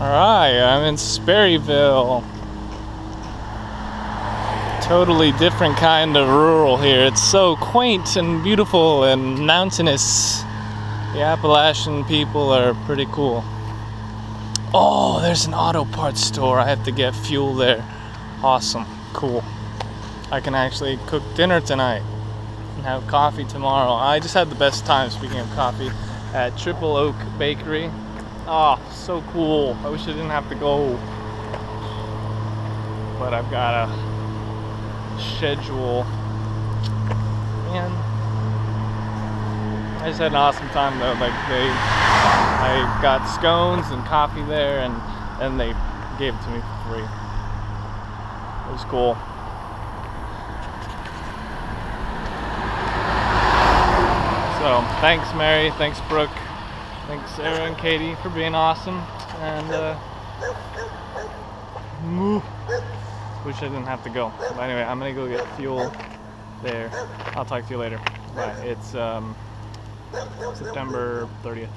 Alright, I'm in Sperryville. Totally different kind of rural here. It's so quaint and beautiful and mountainous. The Appalachian people are pretty cool. Oh, there's an auto parts store. I have to get fuel there. Awesome. Cool. I can actually cook dinner tonight and have coffee tomorrow. I just had the best time, speaking of coffee, at Triple Oak Bakery. Oh, so cool. I wish I didn't have to go. But I've got a schedule. Man. I just had an awesome time though. Like they I got scones and coffee there and and they gave it to me for free. It was cool. So thanks Mary, thanks Brooke. Thanks Sarah and Katie for being awesome. And uh, wish I didn't have to go. But anyway, I'm gonna go get fuel there. I'll talk to you later. Bye. It's um, September 30th.